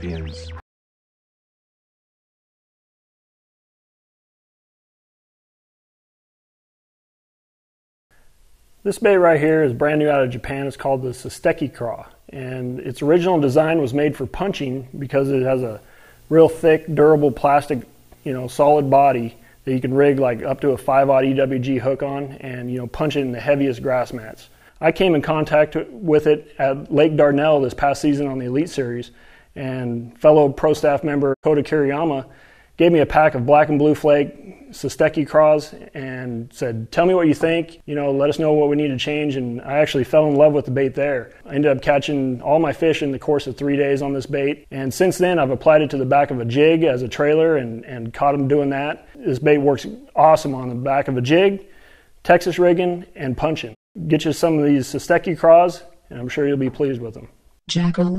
champions. This bait right here is brand new out of Japan. It's called the Sasuteki Craw. And its original design was made for punching because it has a real thick, durable plastic, you know, solid body that you can rig like up to a 5 odd EWG hook on and, you know, punch it in the heaviest grass mats. I came in contact with it at Lake Darnell this past season on the Elite Series, and fellow pro staff member Kota Kiriyama gave me a pack of black and blue flake Sasuteki craws and said, Tell me what you think. You know, let us know what we need to change. And I actually fell in love with the bait there. I ended up catching all my fish in the course of three days on this bait. And since then, I've applied it to the back of a jig as a trailer and, and caught them doing that. This bait works awesome on the back of a jig, Texas rigging, and punching. Get you some of these Sasuteki craws, and I'm sure you'll be pleased with them. Jackalope.